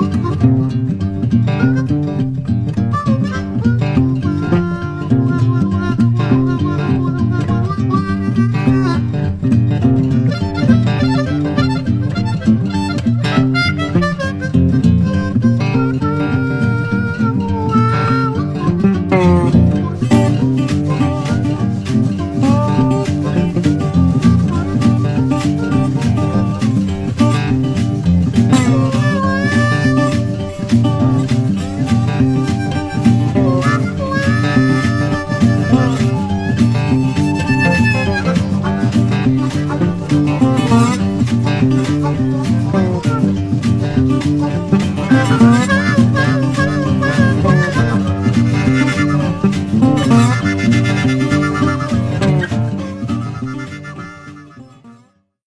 Música